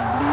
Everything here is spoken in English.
Green.